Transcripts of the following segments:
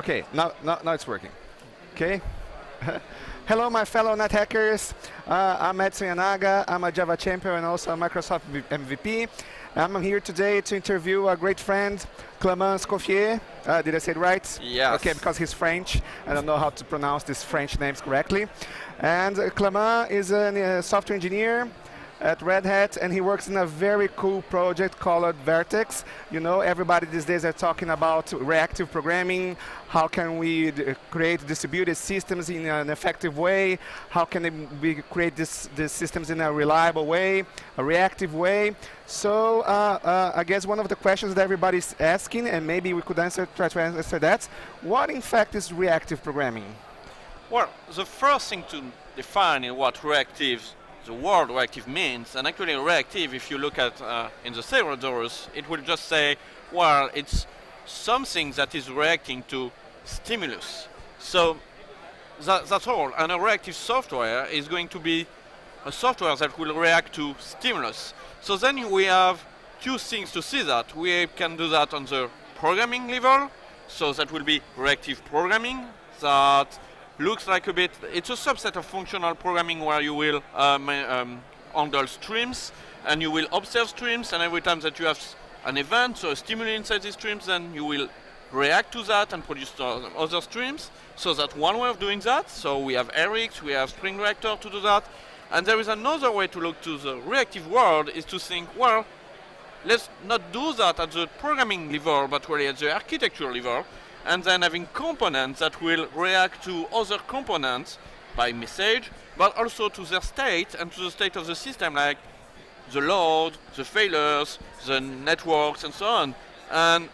Okay, now, now, now it's working. Okay. Hello, my fellow NightHackers. Uh, I'm Edson Yanaga. I'm a Java champion and also a Microsoft MVP. I'm here today to interview a great friend, Clément Escoffier. Uh, did I say it right? Yes. Okay, because he's French. I don't know how to pronounce these French names correctly. And uh, Clément is a uh, software engineer at Red Hat, and he works in a very cool project called Vert.x. You know, everybody these days are talking about reactive programming. How can we create distributed systems in an effective way? How can we create these systems in a reliable way, a reactive way? So uh, uh, I guess one of the questions that everybody's asking, and maybe we could answer, try to answer that, what in fact is reactive programming? Well, the first thing to define in what reactive the word reactive means. And actually, reactive, if you look at uh, in the doors, it will just say, well, it's something that is reacting to stimulus. So that, that's all. And a reactive software is going to be a software that will react to stimulus. So then we have two things to see that. We can do that on the programming level. So that will be reactive programming that looks like a bit, it's a subset of functional programming where you will um, um, handle streams and you will observe streams and every time that you have an event, so a stimuli inside these streams, then you will react to that and produce other streams. So that's one way of doing that. So we have Rx, we have Spring Reactor to do that. And there is another way to look to the reactive world is to think, well, let's not do that at the programming level, but really at the architecture level and then having components that will react to other components by message, but also to their state and to the state of the system, like the load, the failures, the networks, and so on. And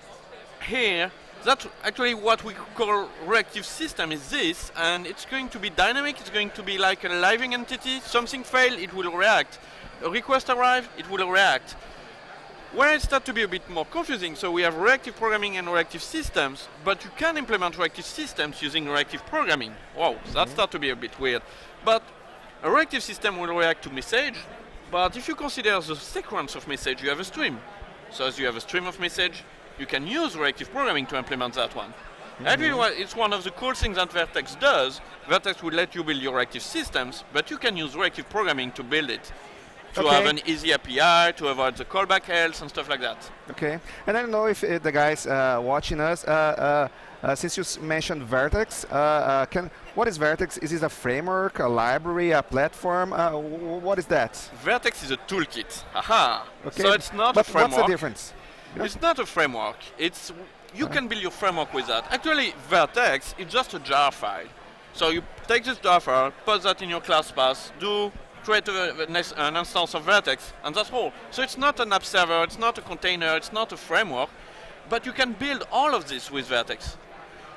here, that's actually what we call reactive system is this, and it's going to be dynamic, it's going to be like a living entity. Something fail, it will react. A request arrive, it will react. Where it starts to be a bit more confusing, so we have reactive programming and reactive systems, but you can implement reactive systems using reactive programming. Wow, mm -hmm. that starts to be a bit weird. But a reactive system will react to message, but if you consider the sequence of message, you have a stream. So as you have a stream of message, you can use reactive programming to implement that one. Mm -hmm. it's one of the cool things that Vert.x does. Vert.x will let you build your reactive systems, but you can use reactive programming to build it to okay. have an easy API, to avoid the callback hell and stuff like that. Okay. And I don't know if uh, the guys uh, watching us, uh, uh, uh since you mentioned Vert.x, uh, can what is Vert.x? Is it a framework, a library, a platform? what is that? Vert.x is a toolkit. Aha. Okay. So it's not but a framework. what's the difference? It's not a framework. It's you can build your framework with that. Actually, Vert.x is just a jar file. So you take this jar file, put that in your class path, do create an instance of Vert.x, and that's all. So it's not an app server, it's not a container, it's not a framework, but you can build all of this with Vert.x.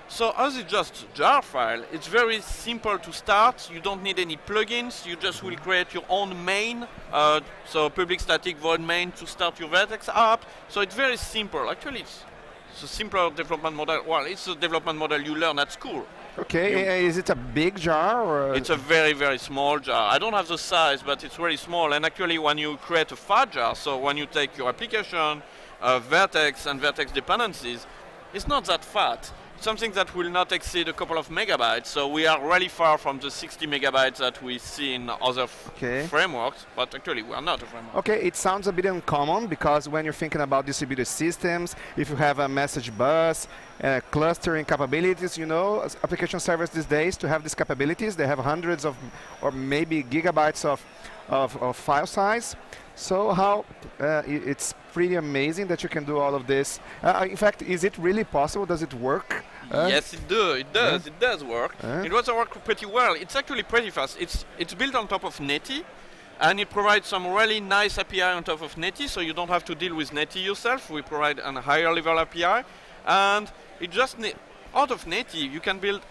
So as it's just jar file, it's very simple to start. You don't need any plugins. You just will create your own main, uh, so public static void main to start your Vert.x app. So it's very simple. Actually, it's, it's a simpler development model. Well, it's a development model you learn at school. Okay, is it a big jar or? It's a very very small jar. I don't have the size, but it's very small. And actually, when you create a fat jar, so when you take your application, uh, Vert.x and Vert.x dependencies, it's not that fat something that will not exceed a couple of megabytes. So we are really far from the 60 megabytes that we see in other okay. frameworks, but actually we are not a framework. Okay, it sounds a bit uncommon because when you're thinking about distributed systems, if you have a message bus, uh, clustering capabilities, you know, application servers these days to have these capabilities, they have hundreds of or maybe gigabytes of, of, of file size. So how uh, it's pretty amazing that you can do all of this. Uh, in fact, is it really possible? Does it work? Uh, yes, it do. It does. Yeah. It does work. Uh. It does work pretty well. It's actually pretty fast. It's it's built on top of Netty, and it provides some really nice API on top of Netty, so you don't have to deal with Netty yourself. We provide a higher level API, and it just out of Netty you can build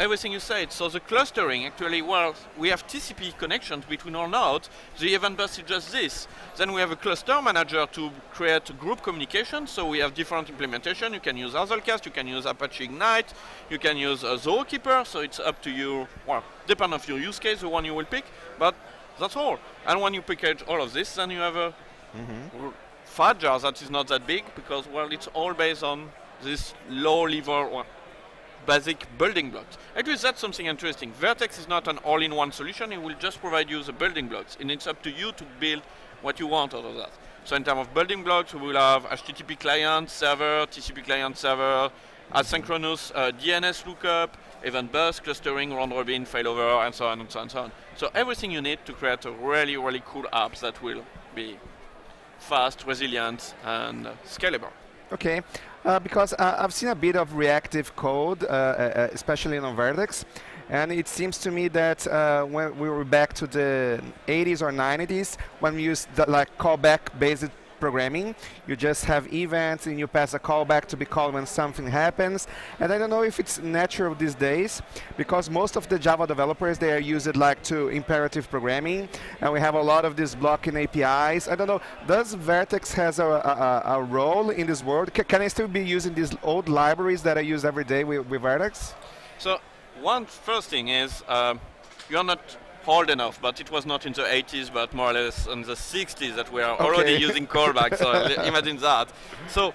everything you said. So the clustering, actually, well, we have TCP connections between our nodes. The event bus is just this. Then we have a cluster manager to create group communication. So we have different implementation. You can use Hazelcast, you can use Apache Ignite, you can use uh, Zookeeper. So it's up to you, well, depend on your use case, the one you will pick. But that's all. And when you package all of this, then you have a mm -hmm. fat jar that is not that big because, well, it's all based on this low level basic building blocks. Actually, that's something interesting. Vert.x is not an all-in-one solution. It will just provide you the building blocks, and it's up to you to build what you want out of that. So in terms of building blocks, we will have HTTP client, server, TCP client, server, asynchronous uh, DNS lookup, event bus, clustering, round robin, failover, and so on and so on and so on. So everything you need to create a really, really cool app that will be fast, resilient, and scalable. Okay, uh, because uh, I've seen a bit of reactive code, uh, uh, especially on Vert.x, and it seems to me that uh, when we were back to the 80s or 90s, when we used the, like callback-based programming. You just have events and you pass a callback to be called when something happens. And I don't know if it's natural these days because most of the Java developers, they are used like to imperative programming and we have a lot of these blocking APIs. I don't know, does Vert.x has a, a, a role in this world? C can I still be using these old libraries that I use every day with, with Vert.x? So one first thing is um, you're not old enough, but it was not in the 80s, but more or less in the 60s that we are okay. already using callbacks. so imagine that. So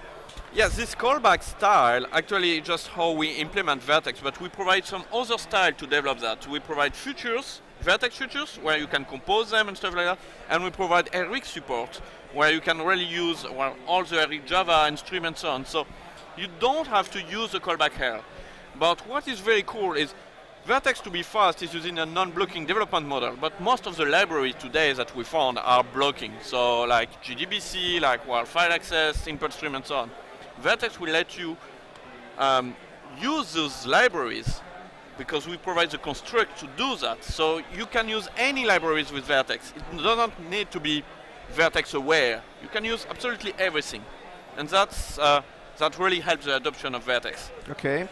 yes, this callback style actually just how we implement Vert.x, but we provide some other style to develop that. We provide futures, Vert.x futures, where you can compose them and stuff like that, and we provide Rx support, where you can really use well, all the RxJava and stream and so on. So you don't have to use the callback here. But what is very cool is Vert.x to be fast is using a non-blocking development model, but most of the libraries today that we found are blocking. So like JDBC, like well, file access, input stream, and so on. Vert.x will let you um, use those libraries because we provide the construct to do that. So you can use any libraries with Vert.x. It doesn't need to be Vert.x aware. You can use absolutely everything. And that's, uh, that really helps the adoption of Vertex. Okay.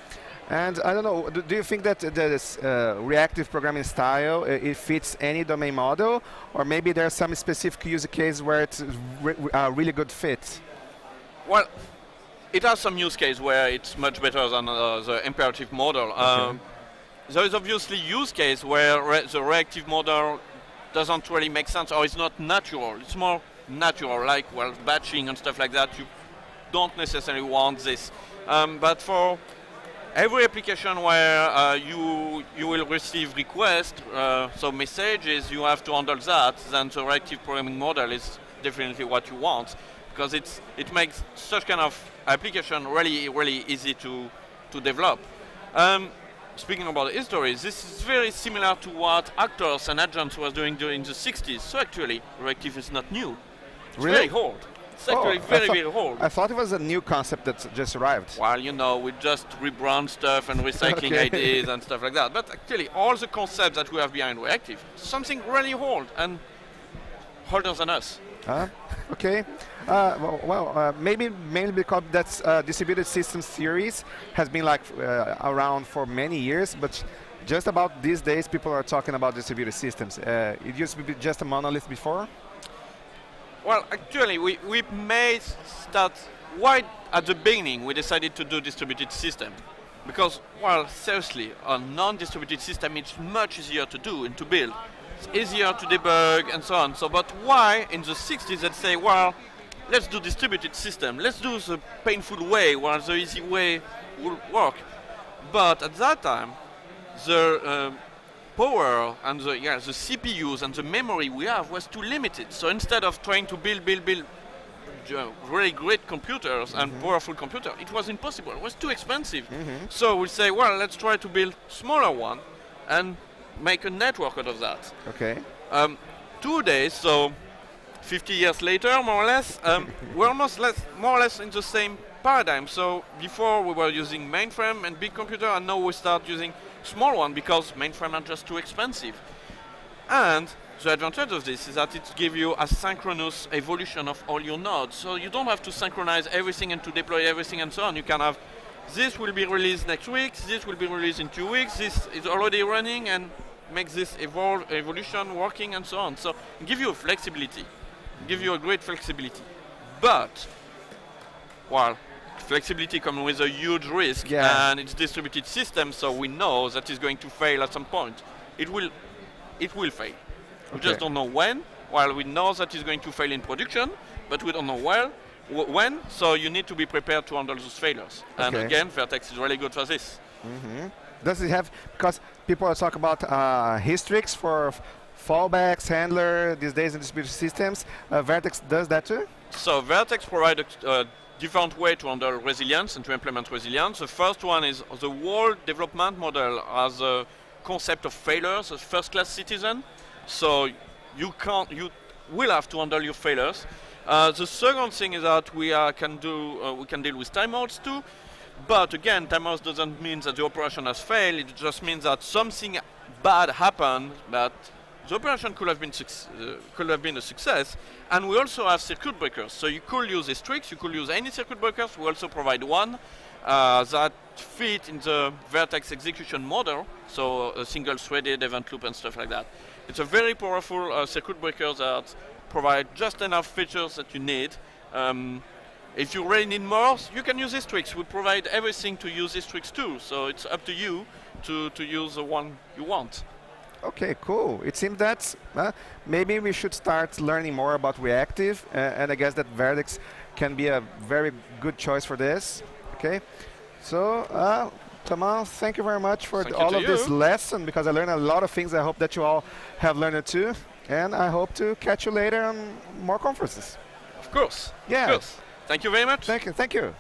And I don't know, do, do you think that this uh, reactive programming style, uh, it fits any domain model? Or maybe there's some specific use case where it's re a really good fit? Well, it has some use case where it's much better than uh, the imperative model. Okay. Um, there is obviously use case where re the reactive model doesn't really make sense or it's not natural. It's more natural, like well, batching and stuff like that. You don't necessarily want this. Um, but for every application where uh, you you will receive requests, uh, so messages, you have to handle that. Then the reactive programming model is definitely what you want because it's it makes such kind of application really really easy to to develop. Um, speaking about history, this is very similar to what actors and agents were doing during the 60s. So actually, reactive is not new. It's really? very old. It's actually oh, very, very old. I thought it was a new concept that just arrived. Well, you know, we just rebrand stuff and recycling okay. ideas and stuff like that. But actually, all the concepts that we have behind Reactive, something really old and older than us. Uh, okay. Uh, well, well uh, maybe mainly because that uh, distributed systems theories has been like uh, around for many years, but just about these days, people are talking about distributed systems. Uh, it used to be just a monolith before. Well, actually, we, we may start, why at the beginning we decided to do distributed system? Because, well, seriously, a non-distributed system is much easier to do and to build. It's easier to debug and so on. So, but why in the 60s they say, well, let's do distributed system. Let's do the painful way while the easy way will work. But at that time, the um, power and the, yeah, the CPUs and the memory we have was too limited. So instead of trying to build, build, build really great computers mm -hmm. and mm-hmm. powerful computer, it was impossible. It was too expensive. Mm -hmm. So we say, well, let's try to build smaller one and make a network out of that. Okay. Um, two days, so 50 years later, more or less, um, we're almost less, more or less in the same paradigm. So before we were using mainframe and big computer, and now we start using small one because mainframe are just too expensive. And the advantage of this is that it gives you a synchronous evolution of all your nodes. So you don't have to synchronize everything and to deploy everything and so on. You can have this will be released next week, this will be released in two weeks, this is already running and makes this evolve, evolution working and so on. So give you a flexibility, give you a great flexibility. But, well, flexibility comes with a huge risk yeah. and it's distributed system so we know that it's going to fail at some point it will it will fail okay. we just don't know when while we know that it's going to fail in production but we don't know well when so you need to be prepared to handle those failures okay. and again Vert.x is really good for this Does it have, because people are talking about uh, Hystrix for fallbacks, handler, these days in distributed systems. Uh, Vert.x does that too? So Vert.x provides a uh, different way to handle resilience and to implement resilience. The first one is the world development model as a concept of failures, a first-class citizen. So you can't, you will have to handle your failures. Uh, the second thing is that we uh, can do, uh, we can deal with timeouts too. But again, timeouts doesn't mean that the operation has failed. It just means that something bad happened, but the operation could have been uh, could have been a success. And we also have circuit breakers. So you could use Hystrix, you could use any circuit breakers. We also provide one uh, that fit in the Vert.x execution model. So a single threaded event loop and stuff like that. It's a very powerful uh, circuit breaker that provide just enough features that you need. Um, if you really need more, you can use Hystrix. We provide everything to use Hystrix too. So it's up to you to, to use the one you want. Okay, cool. It seems that uh, maybe we should start learning more about reactive, uh, and I guess that Vert.x can be a very good choice for this. Okay, so uh, Thomas, thank you very much for you all of this lesson because I learned a lot of things. I hope that you all have learned it too, and I hope to catch you later on more conferences. Of course. Yeah. Of course. Thank you very much. Thank you. Thank you.